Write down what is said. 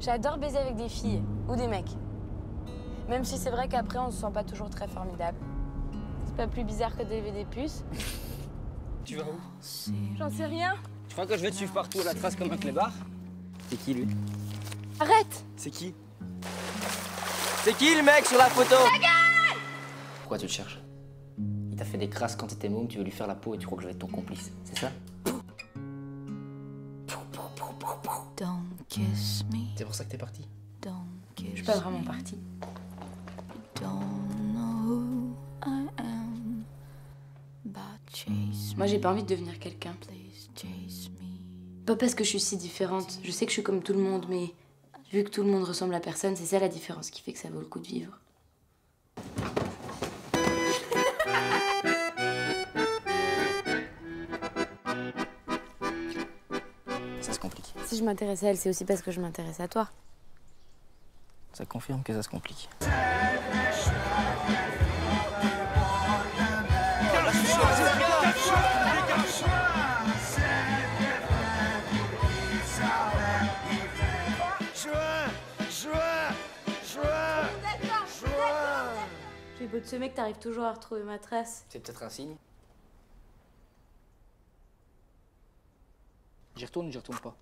J'adore baiser avec des filles ou des mecs. Même si c'est vrai qu'après, on se sent pas toujours très formidable. C'est pas plus bizarre que d'élever des puces. tu vas où? J'en sais rien. Tu crois que je vais te suivre partout à la trace comme un clébard C'est qui, lui? Arrête C'est qui? C'est qui, le mec, sur la photo? Pourquoi tu le cherches? Il t'a fait des crasses quand t'étais môme, tu veux lui faire la peau et tu crois que je vais être ton complice, c'est ça Don't kiss me, C'est pour ça que t'es parti don't kiss Je suis pas vraiment partie. Don't know who I am, but chase Moi, j'ai pas envie de devenir quelqu'un. Pas parce que je suis si différente. Je sais que je suis comme tout le monde, mais vu que tout le monde ressemble à personne, c'est ça la différence qui fait que ça vaut le coup de vivre. Si je m'intéresse à elle, c'est aussi parce que je m'intéresse à toi. Ça confirme que ça se complique. J'ai beau de ce mec, t'arrives toujours à retrouver ma trace. C'est peut-être un signe J'y retourne ou j'y retourne pas?